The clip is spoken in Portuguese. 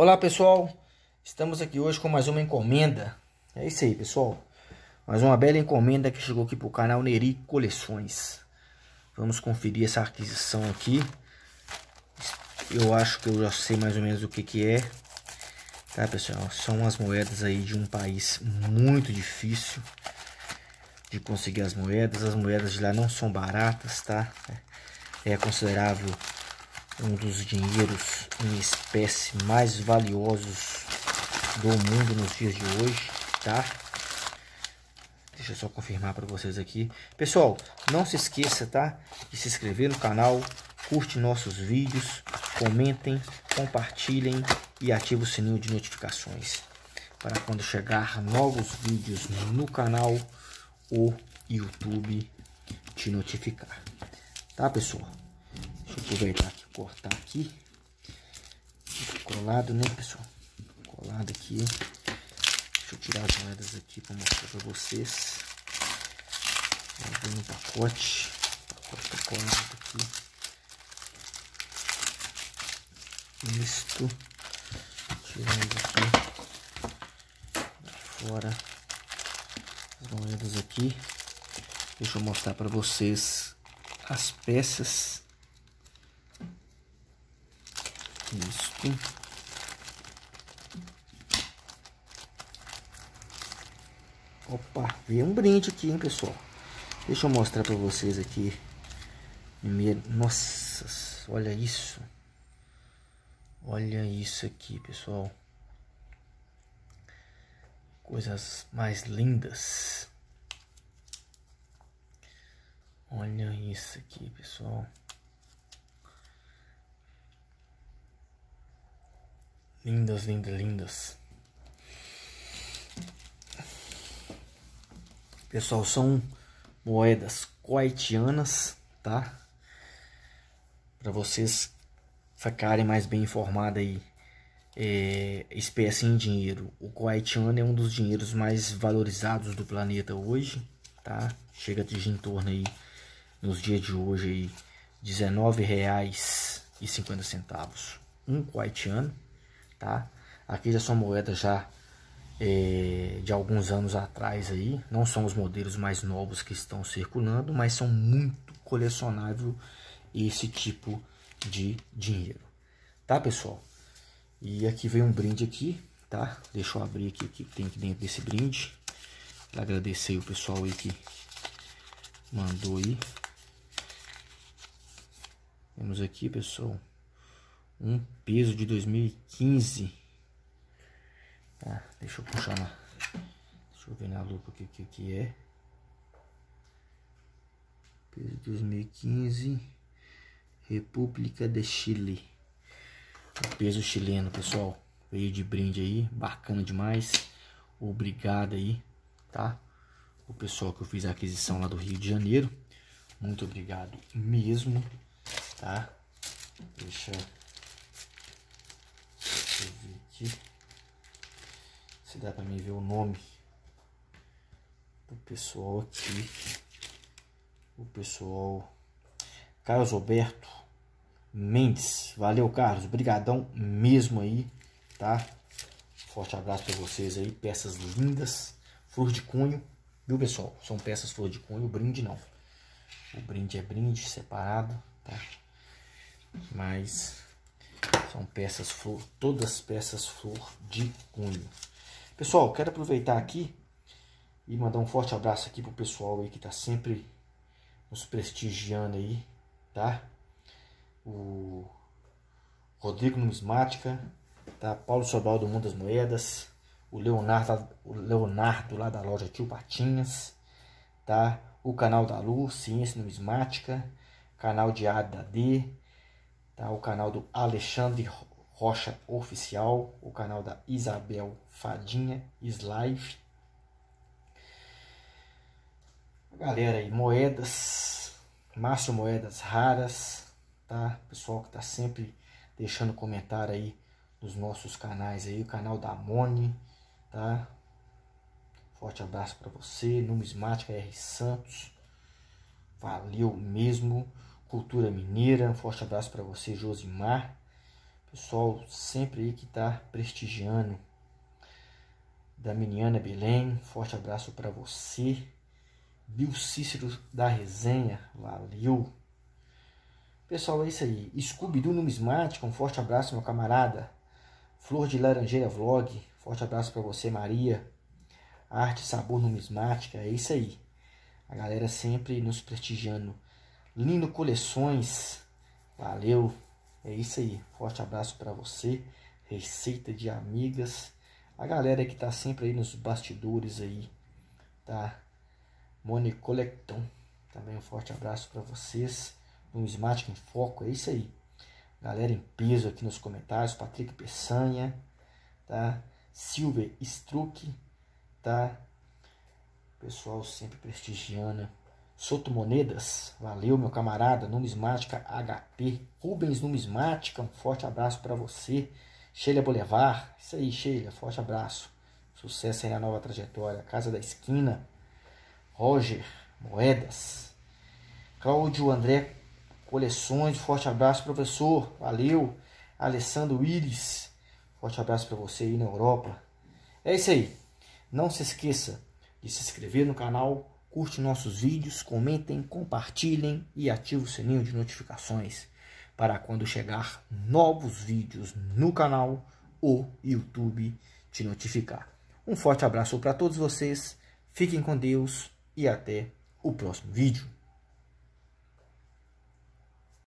Olá pessoal, estamos aqui hoje com mais uma encomenda. É isso aí pessoal, mais uma bela encomenda que chegou aqui para o canal Neri Coleções. Vamos conferir essa aquisição aqui. Eu acho que eu já sei mais ou menos o que que é. Tá pessoal, são as moedas aí de um país muito difícil de conseguir as moedas. As moedas de lá não são baratas, tá? É considerável um dos dinheiros em espécie mais valiosos do mundo nos dias de hoje, tá? Deixa eu só confirmar para vocês aqui. Pessoal, não se esqueça, tá? De se inscrever no canal, curte nossos vídeos, comentem, compartilhem e ative o sininho de notificações. Para quando chegar novos vídeos no canal, o YouTube te notificar. Tá, pessoal? Deixa eu aproveitar cortar aqui. Colado, né, pessoal? Colado aqui. Deixa eu tirar as moedas aqui para mostrar para vocês. Vem no pacote. O pacote tá colado aqui. Isto. Tirando aqui. Fora as moedas aqui. Deixa eu mostrar para vocês as peças. Isto. Opa, veio um brinde aqui, hein, pessoal. Deixa eu mostrar para vocês aqui. Nossa, olha isso. Olha isso aqui, pessoal. Coisas mais lindas. Olha isso aqui, pessoal. Lindas, lindas, lindas. Pessoal, são moedas coitianas, tá? Para vocês ficarem mais bem informados aí. É, espécie em dinheiro. O coitiano é um dos dinheiros mais valorizados do planeta hoje, tá? Chega de em torno aí, nos dias de hoje aí, R$19,50. Um coitiano, tá? Aqui já são moedas já é, de alguns anos atrás aí. Não são os modelos mais novos que estão circulando, mas são muito colecionável esse tipo de dinheiro. Tá, pessoal? E aqui vem um brinde aqui, tá? Deixa eu abrir aqui o que tem aqui dentro desse brinde. Agradecer o pessoal aí que mandou aí. Temos aqui, pessoal, um peso de 2015 Tá, deixa eu puxar na... Deixa eu ver na lupa o que, que, que é. Peso 2015. República de Chile. O peso chileno, pessoal. Veio de brinde aí. Bacana demais. Obrigado aí, tá? O pessoal que eu fiz a aquisição lá do Rio de Janeiro. Muito obrigado mesmo, tá? Deixa, eu aqui. Se dá para mim ver o nome do pessoal aqui. O pessoal Carlos Roberto Mendes. Valeu, Carlos. Obrigadão mesmo aí, tá? Forte abraço para vocês aí. Peças lindas. Flor de cunho. Viu, pessoal? São peças flor de cunho. Brinde não. O brinde é brinde separado, tá? Mas são peças flor, todas peças flor de cunho. Pessoal, quero aproveitar aqui e mandar um forte abraço aqui pro pessoal aí que tá sempre nos prestigiando aí, tá? O Rodrigo Numismática, tá? Paulo Sobral do Mundo das Moedas, o Leonardo, o Leonardo lá da loja Tio Patinhas, tá? O canal da Lu, Ciência Numismática, canal de ADAD, tá? O canal do Alexandre Rocha Oficial, o canal da Isabel Fadinha Slive. Galera aí, moedas, Márcio Moedas Raras, tá? Pessoal que tá sempre deixando comentário aí nos nossos canais aí, o canal da Mone, tá? Forte abraço para você, Numismática R Santos. Valeu mesmo. Cultura Mineira, um forte abraço para você, Josimar. Pessoal sempre aí que tá prestigiando. Da Miniana Belém, forte abraço para você. Bill Cícero da resenha, valeu. Pessoal, é isso aí. Scooby do Numismática, um forte abraço, meu camarada. Flor de Laranjeira Vlog, forte abraço para você, Maria. Arte Sabor Numismática, é isso aí. A galera sempre nos prestigiando. Lindo Coleções, valeu. É isso aí. Forte abraço para você. Receita de amigas. A galera que tá sempre aí nos bastidores aí, tá? Moni Colecton. Também um forte abraço para vocês. Numismática em Foco, é isso aí. Galera em peso aqui nos comentários. Patrick Peçanha, tá? Silver Struck, tá? Pessoal sempre prestigiando. Soto Monedas, valeu meu camarada. Numismática HP. Rubens Numismática, um forte abraço para você. Sheila Boulevard, isso aí, Sheila, forte abraço. Sucesso aí na nova trajetória. Casa da Esquina. Roger Moedas. Cláudio André Coleções, forte abraço, professor. Valeu. Alessandro Iris, forte abraço para você aí na Europa. É isso aí. Não se esqueça de se inscrever no canal, curte nossos vídeos, comentem, compartilhem e ative o sininho de notificações para quando chegar novos vídeos no canal, o YouTube te notificar. Um forte abraço para todos vocês, fiquem com Deus e até o próximo vídeo.